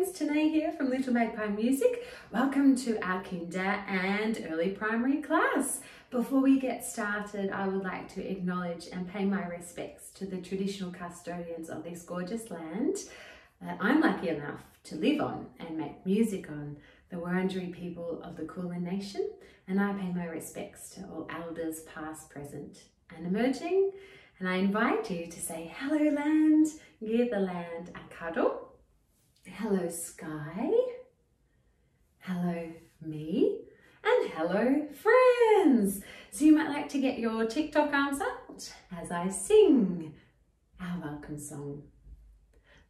friends, Tanae here from Little Magpie Music. Welcome to our kinder and early primary class. Before we get started, I would like to acknowledge and pay my respects to the traditional custodians of this gorgeous land that I'm lucky enough to live on and make music on, the Wurundjeri people of the Kulin Nation, and I pay my respects to all elders past, present and emerging. And I invite you to say hello land, give the land a cuddle hello sky, hello me, and hello friends. So you might like to get your TikTok arms out as I sing our welcome song.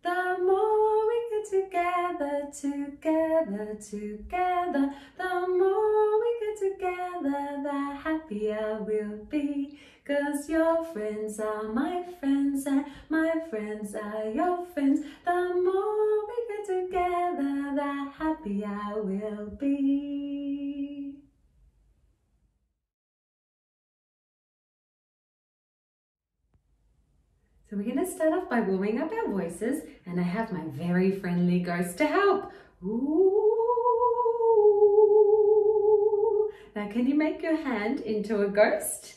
The more we get together, together, together, the more we get together, the happier we'll be. Cause your friends are my friends and my friends are your friends. The more we get together, the happier we'll be. So we're going to start off by warming up our voices and I have my very friendly ghost to help. Ooh. Now can you make your hand into a ghost?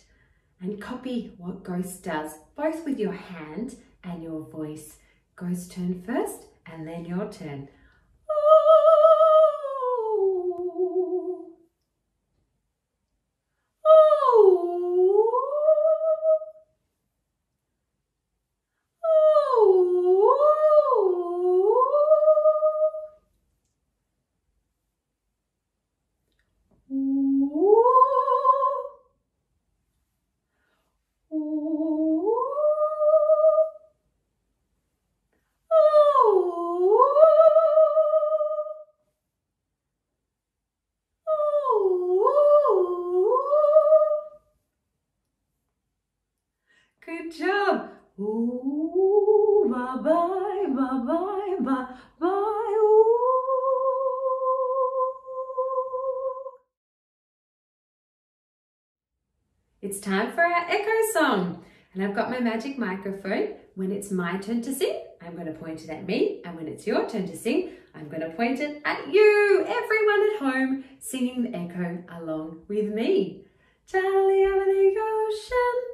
and copy what Ghost does, both with your hand and your voice. Ghost turn first and then your turn. Bye, bye bye, bye. Ooh. It's time for our echo song. And I've got my magic microphone. When it's my turn to sing, I'm going to point it at me. And when it's your turn to sing, I'm going to point it at you, everyone at home, singing the echo along with me. Charlie over the ocean,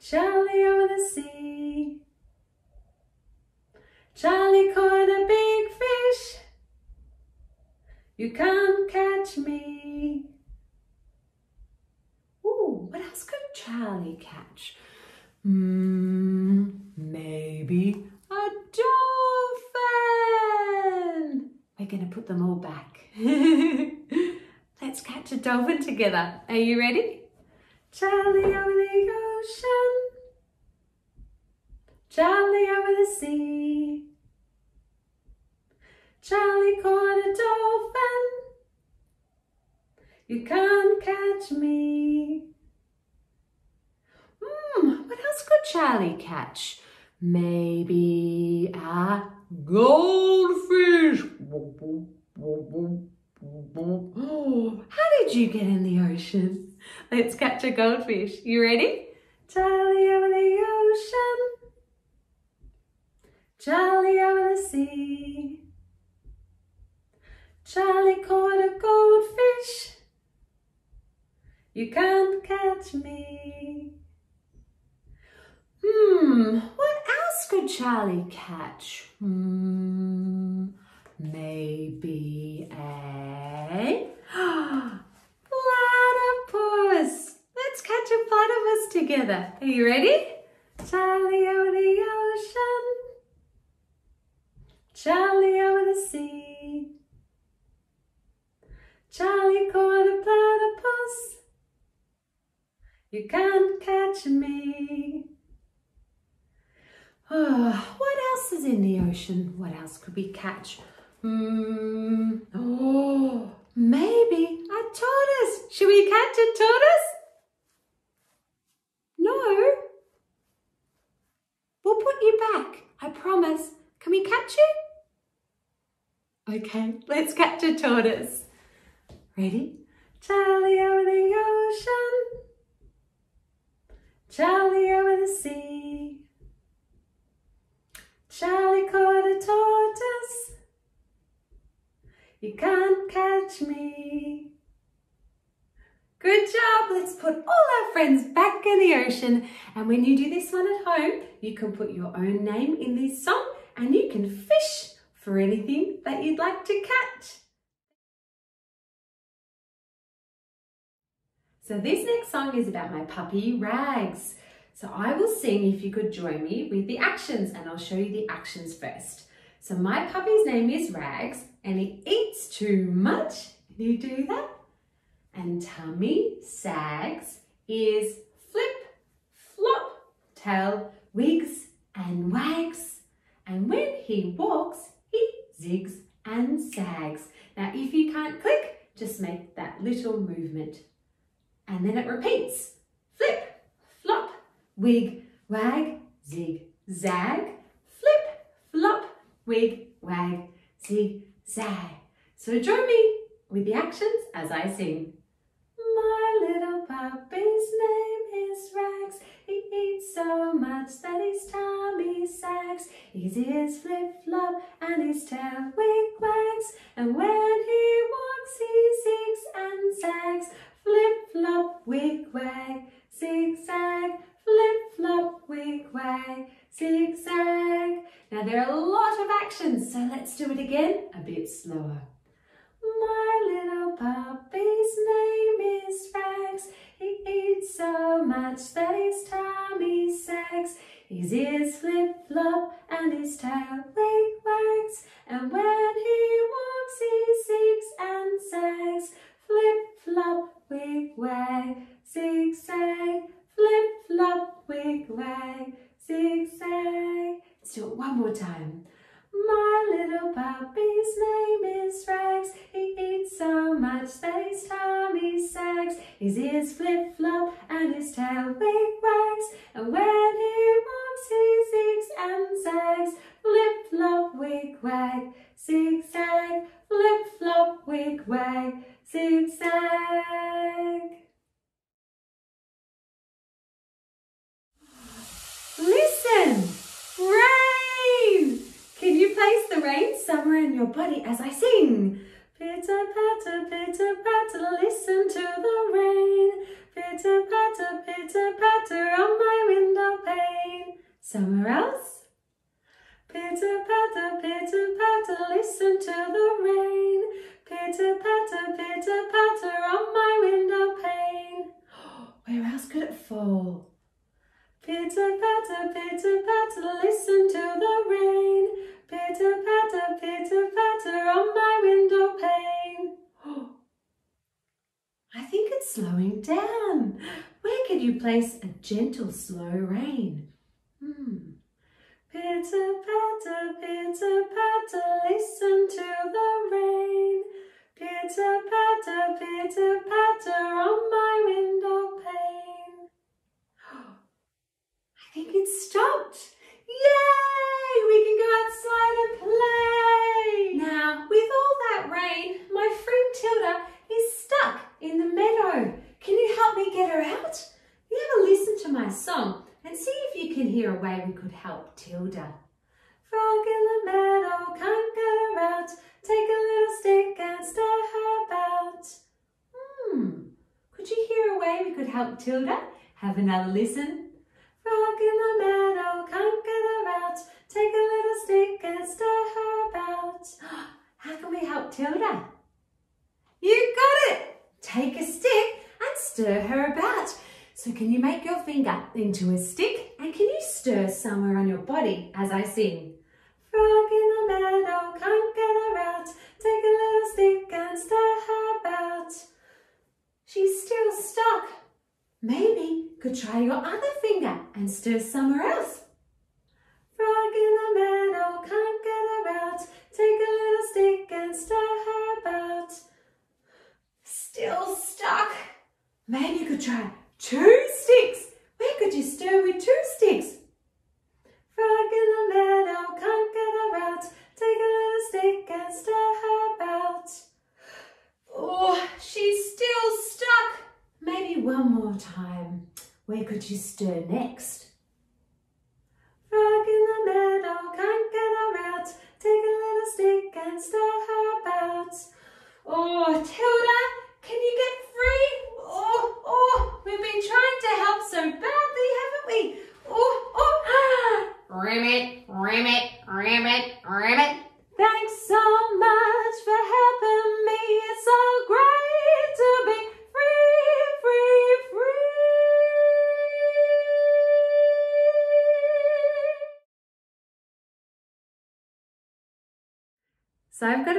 Charlie over the sea. Charlie caught a big fish. You can't catch me. Ooh, what else could Charlie catch? Hmm, maybe a dolphin. We're going to put them all back. Let's catch a dolphin together. Are you ready? Charlie over the ocean, Charlie over the sea. Charlie caught a dolphin, you can't catch me. Hmm, what else could Charlie catch? Maybe a goldfish. How did you get in the ocean? Let's catch a goldfish. You ready? Charlie over the ocean. Charlie over the sea. Charlie caught a goldfish. You can't catch me. Hmm, what else could Charlie catch? Hmm, maybe a platypus. Let's catch a platypus together. Are you ready? Charlie over the ocean. Charlie over the sea. Charlie caught a platypus. You can't catch me. Oh, what else is in the ocean? What else could we catch? Hmm. Oh, maybe a tortoise. Should we catch a tortoise? No. We'll put you back. I promise. Can we catch you? Okay, let's catch a tortoise. Ready? Charlie over the ocean. Charlie over the sea. Charlie caught a tortoise. You can't catch me. Good job. Let's put all our friends back in the ocean. And when you do this one at home, you can put your own name in this song and you can fish for anything that you'd like to catch. So this next song is about my puppy Rags. So I will sing if you could join me with the actions and I'll show you the actions first. So my puppy's name is Rags and he eats too much. Can you do that? And tummy sags, ears flip, flop, tail wigs and wags. And when he walks, he zigs and sags. Now if you can't click, just make that little movement and then it repeats. Flip, flop, wig, wag, zig, zag, flip, flop, wig, wag, zig, zag. So join me with the actions as I sing. My little puppy's name is Rags. Eats so much that his tummy sags. His ears flip flop and his tail wig wags. And when he walks, he zigs and zags. Flip flop, wig wag, zigzag, flip flop, wig wag, zigzag. Now there are a lot of actions, so let's do it again a bit slower. My little puppy's name is Rags. He eats so much that his tummy sags. His ears flip flop and his tail wig wags. And when he walks, he zigs and zags. Flip flop, wig wag, zigzag, flip flop, wig wag, zigzag. Let's do it one more time. My little puppy's His ears flip flop and his tail wig wags. And when he walks, he zigs and zags. Flip flop, wig wag, zigzag. Flip flop, wig wag, zigzag. Listen, rain. Can you place the rain somewhere in your body as I sing? Pitter patter, pitter patter, listen to the rain. Pitter patter, pitter patter on my window pane. Somewhere else? Pitter patter, pitter patter, listen to the rain. Pitter patter, pitter patter on my window pane. Where else could it fall? Pitter patter, pitter patter, listen to the rain. Pitter patter, pitter patter on my window pane. I think it's slowing down. Where could you place a gentle, slow rain? Hmm. Pitter patter, pitter patter, listen to the rain. Pitter patter, pitter patter on my window pane. I think it's stopped. Yay! We can go outside and play. Now, with all that rain, my friend Tilda is stuck in the meadow. Can you help me get her out? You have a listen to my song and see if you can hear a way we could help Tilda. Frog in the meadow, can't get her out. Take a little stick and stir her about. Hmm, could you hear a way we could help Tilda? Have another listen. Frog in the meadow, can't get her out. Take a little stick and stir her about. How can we help Tilda? You got it! Take a stick and stir her about. So can you make your finger into a stick and can you stir somewhere on your body as I sing? Frog in the meadow, can't get her out. Take a little stick and stir her about. She's still stuck. Maybe you could try your other finger and stir somewhere else. Frog in the meadow, can't get her out. Take a little stick and stir her about. Still stuck. Maybe you could try two sticks. Where could you stir with two sticks? Frog in the meadow, can't get her out. Take a little stick and stir her about. Oh, she's still stuck. Maybe one more time. Where could you stir next?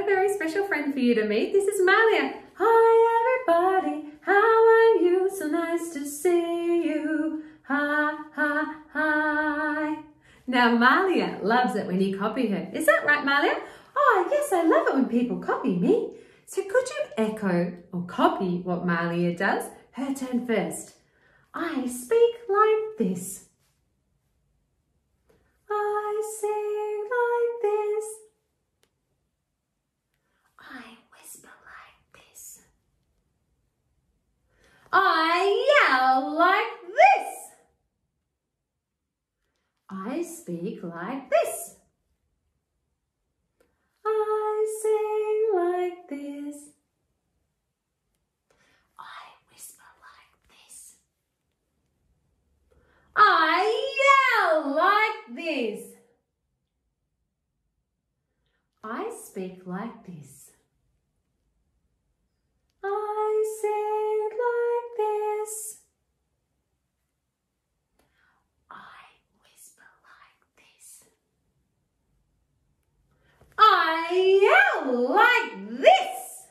A very special friend for you to meet. This is Malia. Hi everybody, how are you? So nice to see you. Hi, hi, hi. Now Malia loves it when you copy her. Is that right, Malia? Oh, yes, I love it when people copy me. So could you echo or copy what Malia does? Her turn first. I speak like this. I sing like this. I whisper like this. I yell like this. I speak like this. I sing like this. I whisper like this. I yell like this. I speak like this. I sing like this. I whisper like this. I yell like this.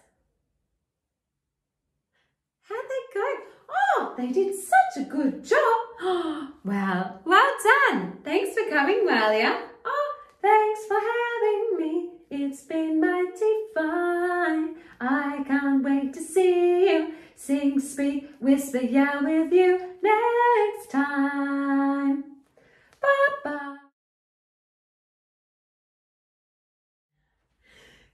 How'd they go? Oh, they did such a good job. wow, well done. Thanks for coming, Malia. Oh, thanks for having me. It's been mighty fine. I can't wait to see you. Sing, speak, whisper, yell with you next time. Bye-bye.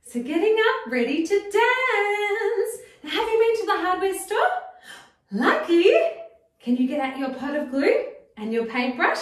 So getting up, ready to dance. Have you been to the hardware store? Lucky. Can you get out your pot of glue and your paintbrush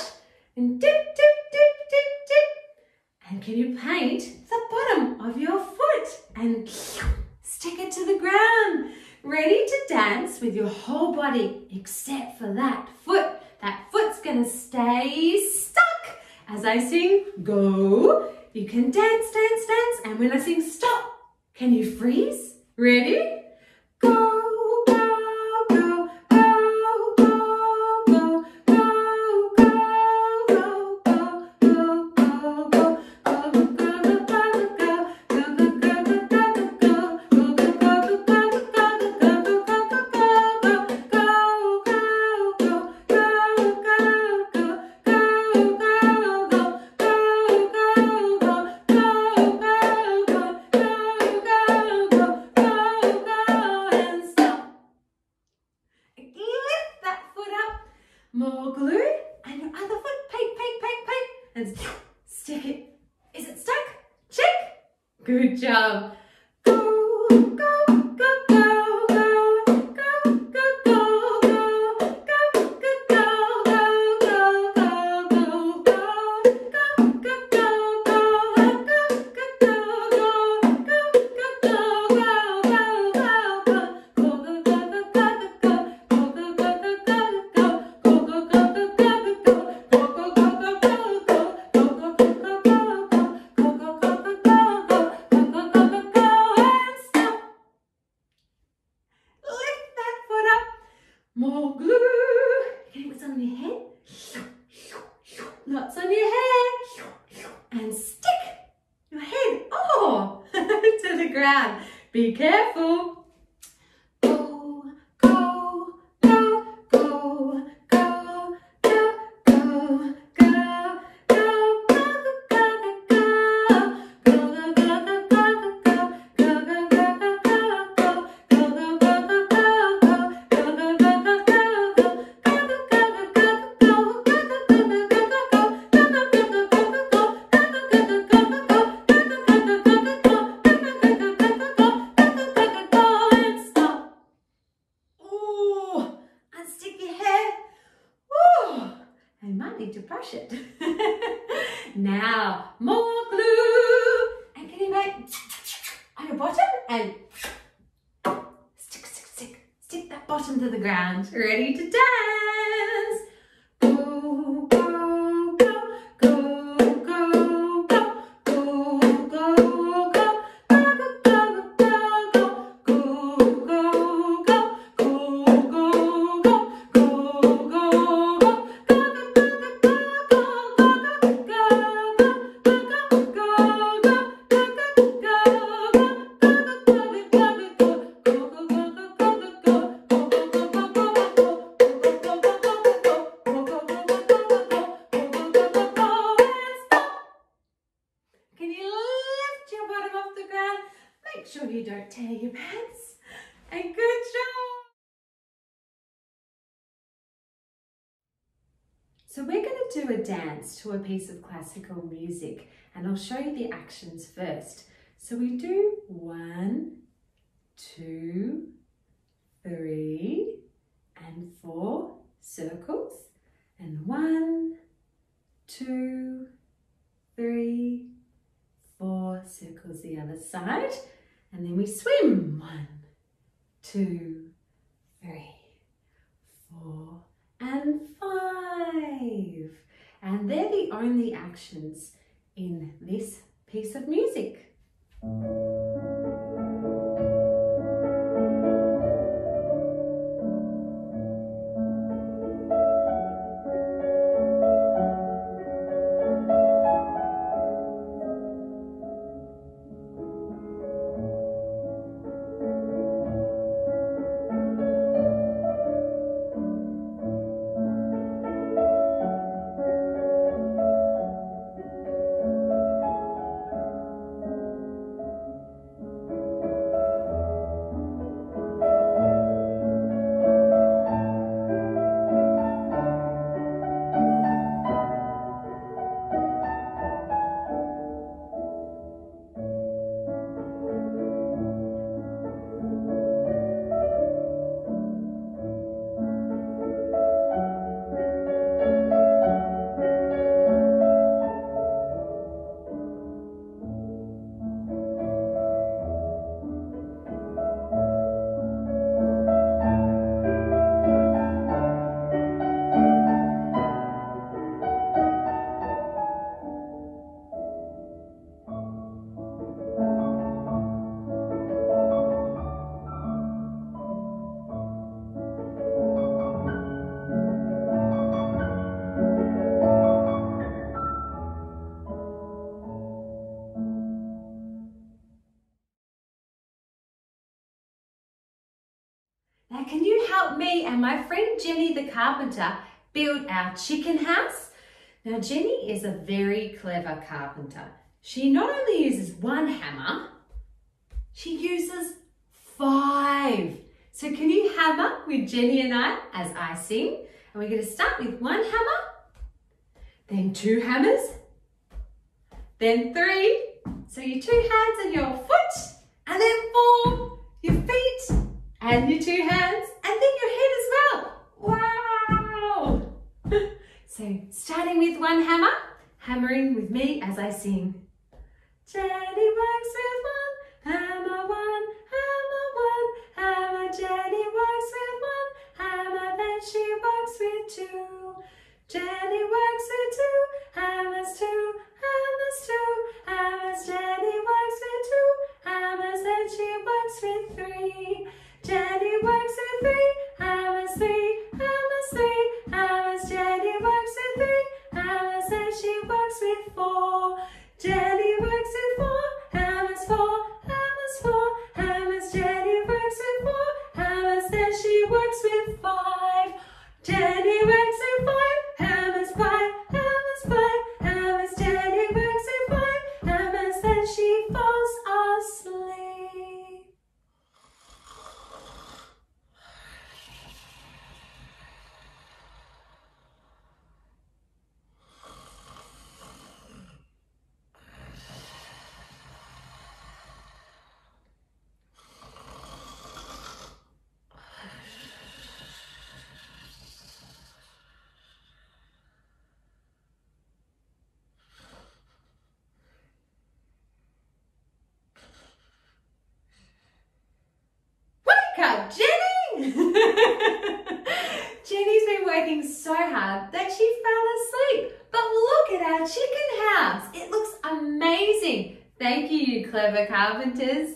and dip, dip, dip, dip, dip. And can you paint the bottom of your foot and stick it to the ground? Ready to dance with your whole body except for that foot. That foot's gonna stay stuck as I sing go. You can dance, dance, dance. And when I sing stop, can you freeze? Ready? Bottom to the ground. Ready to dance. So we're going to do a dance to a piece of classical music and I'll show you the actions first. So we do one, two, three, and four circles. And one, two, three, four circles the other side. And then we swim. One, two, three, four, and five. And they're the only actions in this piece of music. Help me and my friend Jenny the carpenter build our chicken house? Now Jenny is a very clever carpenter. She not only uses one hammer, she uses five. So can you hammer with Jenny and I as I sing? And we're going to start with one hammer, then two hammers, then three. So your two hands and your foot, and then four, your feet, and your two hands, and then your head as well. Wow! so starting with one hammer, hammering with me as I sing. Jenny works with one hammer, one hammer, one hammer. Jenny works with one hammer, then she works with two. Jenny works with two hammers, two Jenny! Jenny's been working so hard that she fell asleep. But look at our chicken house. It looks amazing. Thank you, you clever carpenters.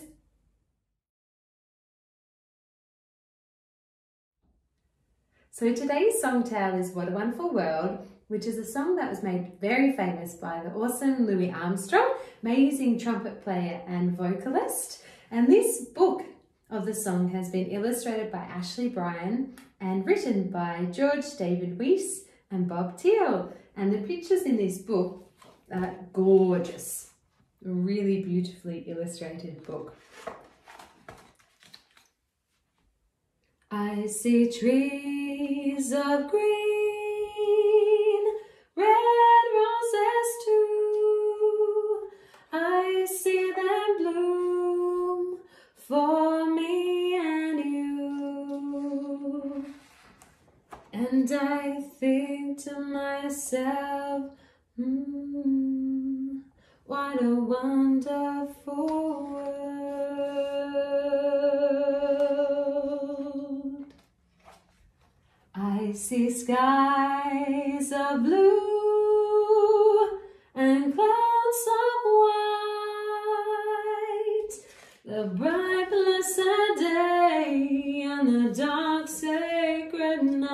So today's song tale is What a Wonderful World, which is a song that was made very famous by the awesome Louis Armstrong, amazing trumpet player and vocalist. And this book of the song has been illustrated by Ashley Bryan and written by George David Weiss and Bob Teal. And the pictures in this book are gorgeous. Really beautifully illustrated book. I see trees of green, red roses too. I see them bloom for And I think to myself, mm, what a wonderful world. I see skies of blue and clouds of white, the bright blessed day and the dark sacred night.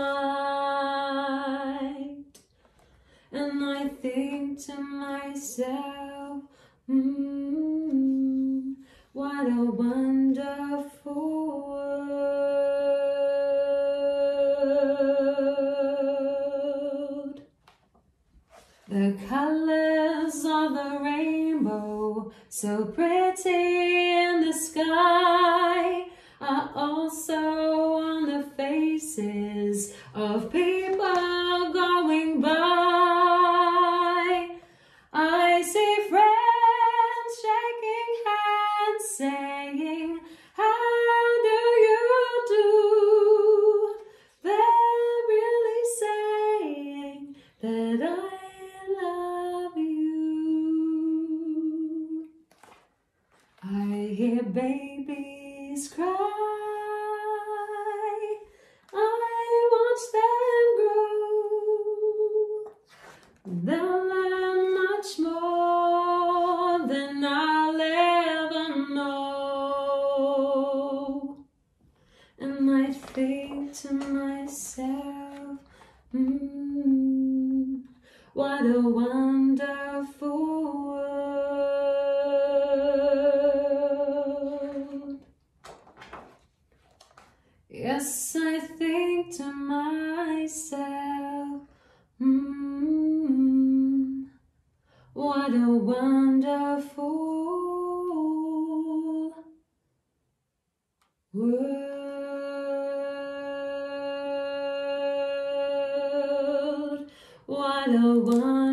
And I think to myself, mm, what a wonderful world. The colors of the rainbow, so pretty sky, are also on the faces of people They'll learn much more than I'll ever know. And I think to myself, mm, what a wonderful What a